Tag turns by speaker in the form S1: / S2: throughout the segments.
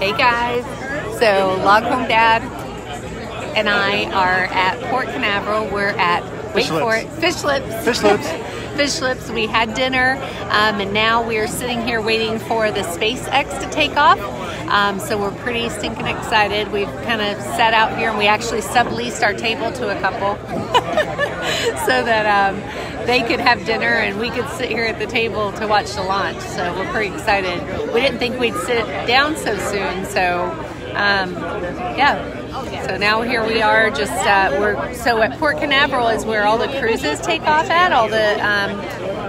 S1: Hey guys, so Log Home Dad and I are at Port Canaveral. We're at, wait
S2: Fish
S1: for
S2: Lips.
S1: it, Fishlips.
S2: Fish Lips.
S1: Fishlips. We had dinner um, and now we're sitting here waiting for the SpaceX to take off. Um, so we're pretty stinking excited. We've kind of sat out here and we actually subleased our table to a couple so that um, they could have dinner and we could sit here at the table to watch the launch. So we're pretty excited. We didn't think we'd sit down so soon. So um, yeah. So now here we are. Just uh, we're so at Port Canaveral is where all the cruises take off at. All the um,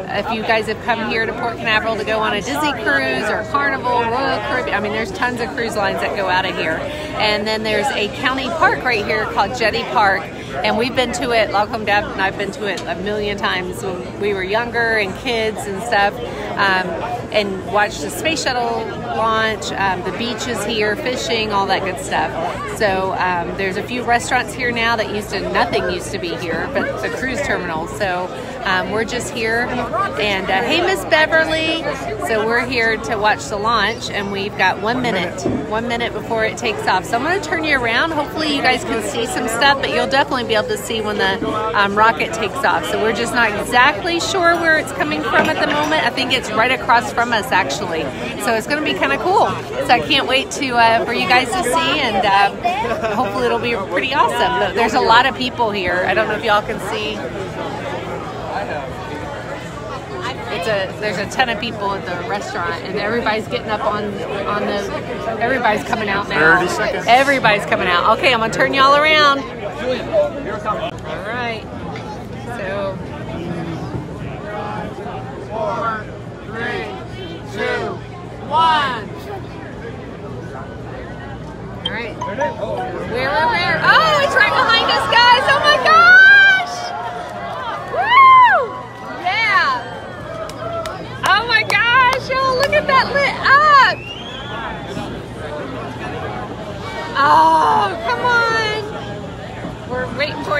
S1: if you guys have come here to Port Canaveral to go on a Disney cruise or Carnival, Royal Caribbean, I mean, there's tons of cruise lines that go out of here. And then there's a county park right here called Jetty Park. And we've been to it, Log Home Dad and I've been to it a million times when we were younger and kids and stuff. Um, and watch the space shuttle launch, um, the beaches here, fishing, all that good stuff. So um, there's a few restaurants here now that used to, nothing used to be here, but the cruise terminal. So um, we're just here. And uh, hey, Miss Beverly. So we're here to watch the launch, and we've got one minute, one minute before it takes off. So I'm going to turn you around. Hopefully, you guys can see some stuff, but you'll definitely be able to see when the um, rocket takes off. So we're just not exactly sure where it's coming from at the moment. I think it's right across from us, actually. So it's going to be kind of cool. So I can't wait to uh, for you guys to see, and uh, hopefully it'll be pretty awesome. But there's a lot of people here. I don't know if y'all can see. It's a there's a ton of people at the restaurant, and everybody's getting up on on the. Everybody's coming out now.
S2: 30 seconds.
S1: Everybody's coming out. Okay, I'm gonna turn y'all around. All right. So. Four, three, two, one.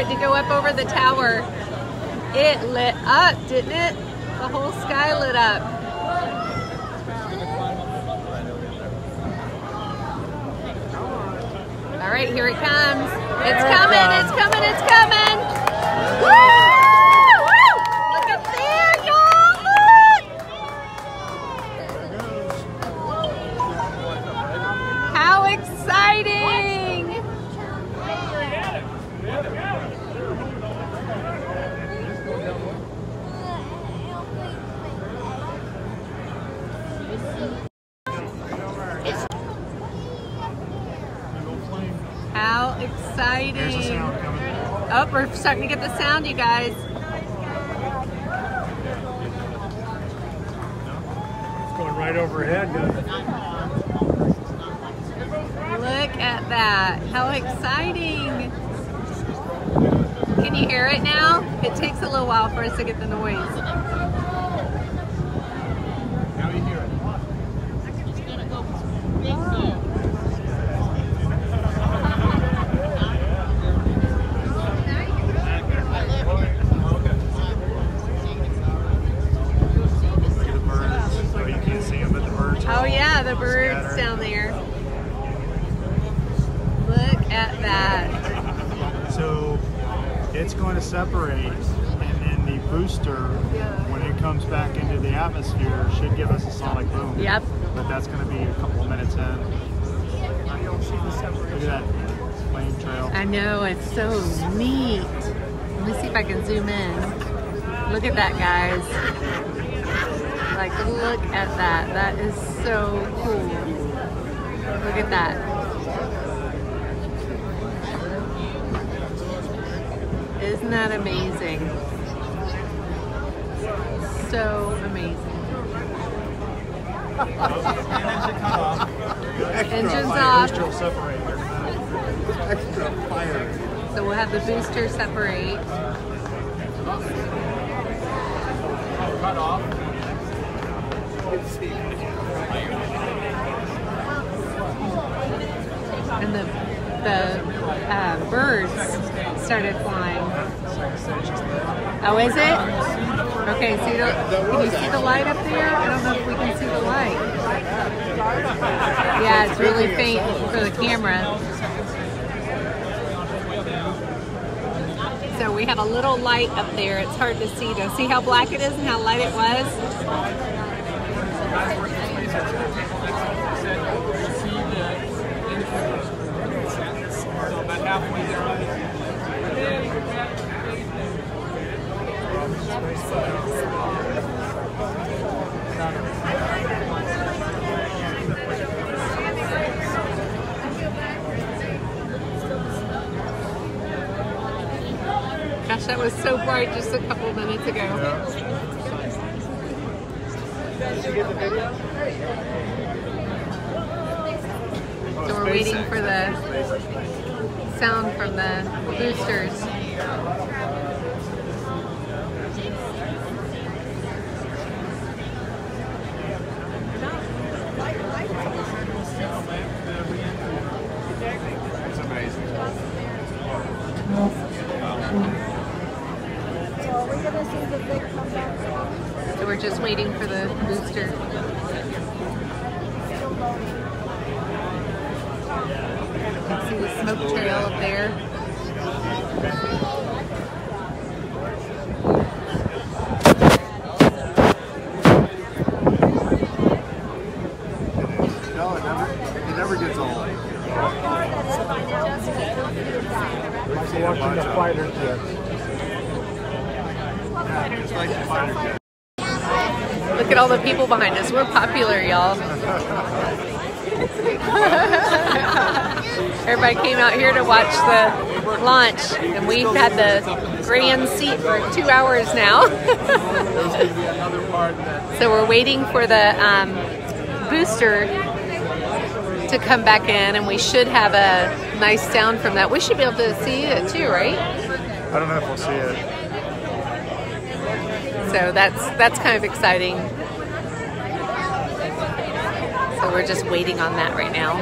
S1: It to go up over the tower. It lit up, didn't it? The whole sky lit up. All right, here it comes. It's coming, it's coming, it's coming. Woo! Exciting!
S2: The sound.
S1: Oh, we're starting to get the sound, you guys.
S2: It's going right overhead.
S1: Look at that. How exciting. Can you hear it now? It takes a little while for us to get the noise.
S2: Now you hear it. Look at the birds. Oh, you can't see them, but the birds. are
S1: Oh
S2: all
S1: yeah, the birds
S2: scattered.
S1: down there. Look at that.
S2: So it's going to separate, and then the booster, when it comes back into the atmosphere, should give us a sonic boom.
S1: Yep.
S2: But that's going to be a couple of minutes in. Look at that flame trail.
S1: I know, it's so neat. Let me see if I can zoom in. Look at that, guys. Like, look at that. That is so cool. Look at that. Isn't that amazing? So amazing. Engine's off.
S2: Booster will. Extra fire.
S1: So we'll have the booster separate.
S2: Cut off.
S1: and the the uh, birds started flying. Oh, is it? Okay, you don't, can you see the light up there? I don't know if we can see the light. Yeah, it's really faint for the camera. So we have a little light up there. It's hard to see though. See how black it is and how light it was? Gosh, that was so bright just a couple minutes ago. So we're waiting for the sound from the boosters.
S3: So
S1: we're just waiting for the booster. You can see the smoke trail up there.
S2: No, it never, it never gets old.
S4: watching the fighter jets.
S2: Yeah, just like the fighter jet.
S1: Look at all the people behind us. We're popular, y'all. Everybody came out here to watch the launch, and we've had the grand seat for two hours now. so we're waiting for the um, booster to come back in, and we should have a nice sound from that. We should be able to see it too, right?
S2: I don't know if we'll see it.
S1: So that's that's kind of exciting. So we're just waiting on that right now.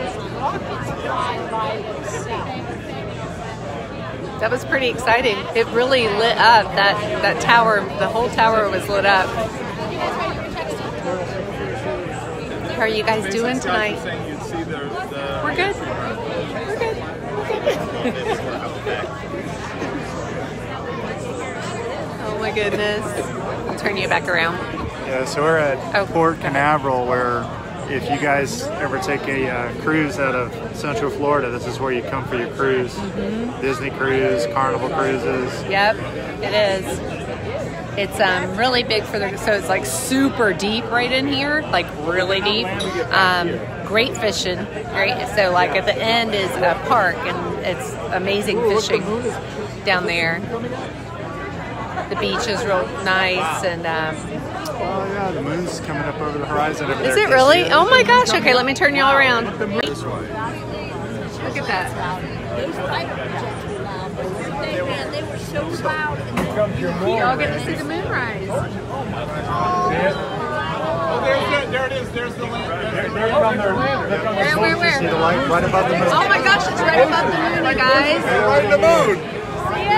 S1: That was pretty exciting. It really lit up that that tower. The whole tower was lit up. How are you guys doing tonight? We're good. We're good. oh my goodness. I'll turn you back around.
S2: Yeah, so we're at
S1: Oh.
S2: Port Canaveral, where if you guys ever take a uh, cruise out of Central Florida, this is where you come for your cruise.
S1: Mm-hmm.
S2: Disney cruise, Carnival cruises.
S1: Yep, it is. It's um, really big for the so it's like super deep right in here, like really deep. Um, great fishing, great. So like at the end is a park and it's amazing fishing down there. The beach is real nice and um,
S2: Oh yeah, the moon's coming up over the horizon over there.
S1: is it
S2: Can
S1: really?
S2: see
S1: Oh my gosh! Okay, let me turn y'all around. Look at that.
S3: Those fighter jets were loud, they, man, they were so loud. And
S1: Y'all get to see the moonrise.
S4: Oh, oh, there's the, there it is. There's the land. There's the land.
S1: Where, where,
S2: See the
S1: where?
S2: light right above the moon.
S1: Oh my gosh! It's right above the moon, you guys.
S4: Right in the moon.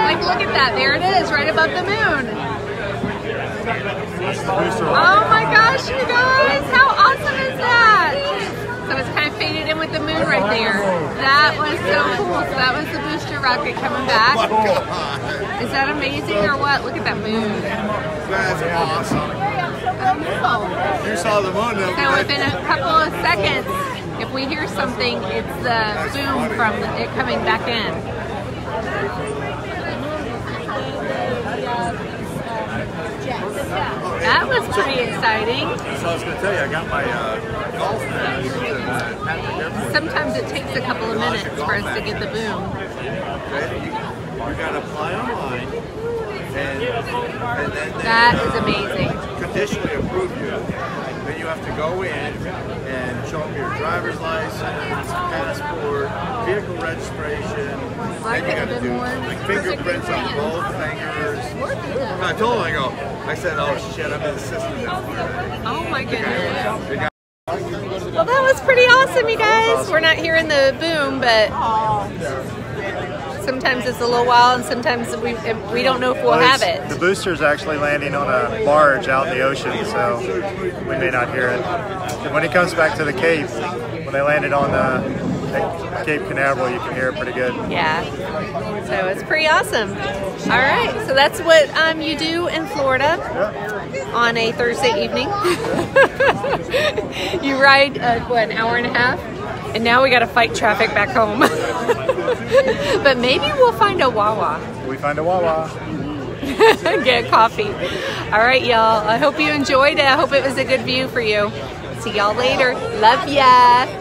S1: Like, look at that. There it is, right above the moon.
S2: That's the booster
S1: Oh my gosh, you guys! How awesome is that? So it's kind of faded in with the moon right there. That was so cool. So that was the booster rocket coming back. Oh is that amazing or what? Look at that moon.
S4: That's awesome.
S1: Don't.
S4: You saw the moon.
S1: So within a couple of seconds, if we hear something, it's the boom from it coming back in. That was pretty exciting.
S4: So I was going to tell you, I got my uh, golf at Patrick Airport.
S1: Sometimes it takes a couple of minutes for us to get the boom.
S4: Okay? You, got to apply online, and, and then they
S1: That
S4: uh,
S1: amazing.
S4: conditionally approve you. Then you have to go in and show them your driver's license, passport, vehicle registration. Then you got to do like fingerprints on both fingers. I told him, I go, I said, oh shit, I'm in the system now.
S1: Oh my goodness. Well, that was pretty awesome, you guys. We're not hearing the boom, but sometimes it's a little while, and sometimes we we don't know if we'll
S2: Well,
S1: have it.
S2: The booster's actually landing on a barge out in the ocean, so we may not hear it. And when it comes back to the Cape, when they landed on the Cape Canaveral, you can hear it pretty good.
S1: Yeah. So it's pretty awesome. All right. So that's what um, you do in Florida
S2: Yeah.
S1: on a Thursday evening. you ride, uh, what, an hour and a half? And now we got to fight traffic back home. but maybe we'll find a Wawa.
S2: We find a Wawa.
S1: Get coffee. All right, y'all. I hope you enjoyed it. I hope it was a good view for you. See y'all later. Love ya.